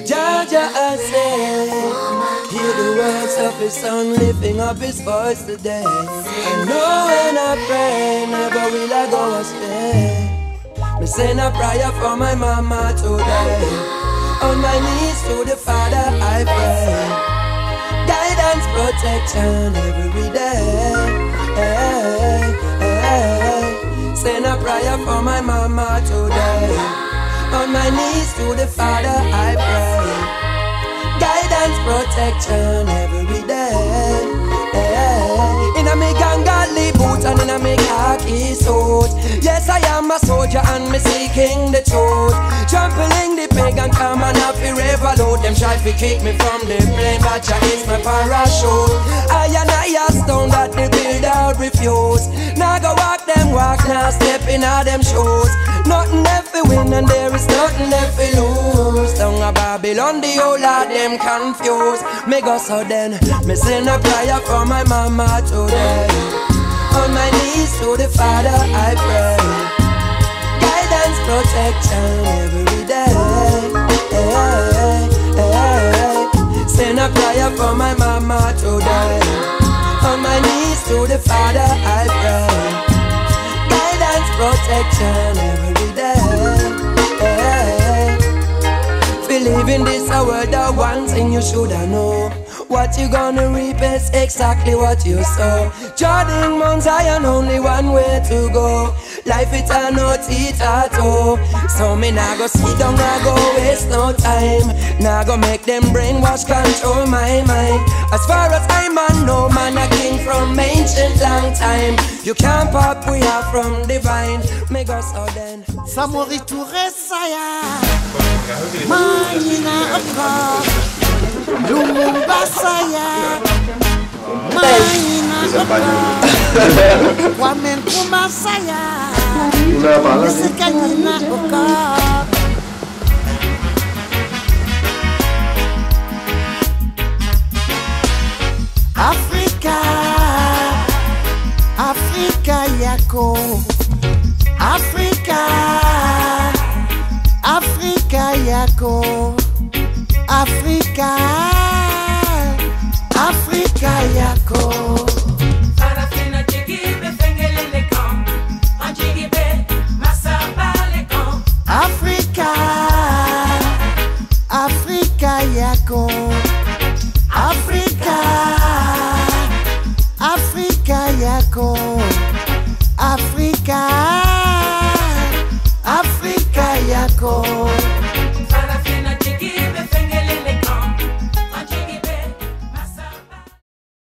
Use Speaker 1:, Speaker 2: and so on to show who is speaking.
Speaker 1: Jaja, I say, hear the words of his son lifting up his voice today. I know when I pray, never will I go astray. Me send a prayer for my mama today. On my knees to the Father I pray. Guidance, protection every day. Hey, hey. Send a prayer for my mama today. On my knees to the Father I pray. Guidance, protection every day. Eh, in a me gangali boot and in a me khaki suit. Yes, I am a soldier and me seeking the truth. Trampling the pagan and have to revolute. Them try to keep me from the plane, but I is my parachute. I and I stone that the builder refuse. Now go walk them walk, now step in all them shoes. Nothing to win and there is nothing left to lose. Down a Babylon, the whole lot them confused. Me go so then, me send a prayer for my mama today. On my knees to the Father I pray. Guidance, protection every day. Hey, hey, hey. Send a prayer for my mama today. On my knees to the Father I pray guidance, protection every day. In this a world that one thing you shoulda know. What you gonna reap is exactly what you sow. Jordan Mount Zion, only one way to go. Life it a no teeth at all. So me nah go sit down, nah go waste no time. Nah go make them brainwash control my mind. As far as I'm man, no man a king from ancient long time. You can't pop, we are from divine. Me go so then.
Speaker 2: Samori Touré Saya Manina Aka Lumumba Saya Manina Aka Kwame Nkrumah Saya Mesekanina Aka Afrika Afrika yako Afrika Afrika yako